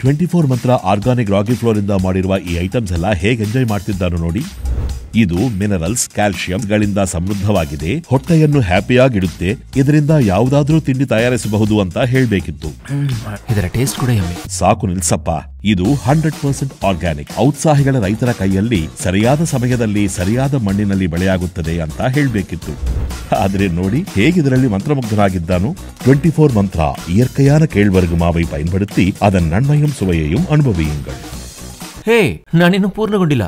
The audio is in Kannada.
Twenty four Mantra organic ragi flour ಇಂದ ಮಾಡಿರುವ ಈ ಐಟಮ್ಸ್ ಎಲ್ಲ ಹೇಗೆ ಎಂಜಾಯ್ ಮಾಡ್ತಿದ್ದಾನು ನೋಡಿ. ಇದು ಮಿನರಲ್ಸ್ ಕ್ಯಾಲ್ಸಿಯಂ ಗಳಿಂದ ಸಮೃದ್ಧವಾಗಿದೆ ಹೊಟ್ಟೆಯನ್ನು ಹ್ಯಾಪಿಯಾಗಿಡುತ್ತೆ ಇದರಿಂದ ಯಾವುದಾದ್ರೂ ತಿಂಡಿ ತಯಾರಿಸಬಹುದು ಅಂತ ಹೇಳ್ಬೇಕಿತ್ತು ಇದರ ಟೇಸ್ಟ್ ಕೂಡ ಯಮ್ಮಿ ಸಾಕು ನಿಲ್ಸಪ್ಪ ಇದು ಹಂಡ್ರೆಡ್ ಪರ್ಸೆಂಟ್ ಆರ್ಗ್ಯಾನಿಕ್ ಔತ್ಸಾಹಿಗಳ ರೈತರ ಕೈಯಲ್ಲಿ ಸರಿಯಾದ ಸಮಯದಲ್ಲಿ ಸರಿಯಾದ ಮಣ್ಣಿನಲ್ಲಿ ಬೆಳೆಯಾಗುತ್ತದೆ ಅಂತ ಹೇಳ್ಬೇಕಿತ್ತು ಆದ್ರೆ ನೋಡಿ ಹೇಗಿದರಲ್ಲಿ ಮಂತ್ರಮುಗ್ಧನಾಗಿದ್ದಾನು ಟ್ವೆಂಟಿ ಫೋರ್ ಮಂತ್ರ இயற்கையான கேழ்வரகு பயன்படுத்தி அதன் நன்மையும் சுவையையும் அனுபவியுங்கள் ಹೇ ನಾನಿನ್ನು ಪೂರ್ಣಗೊಂಡಿಲ್ಲ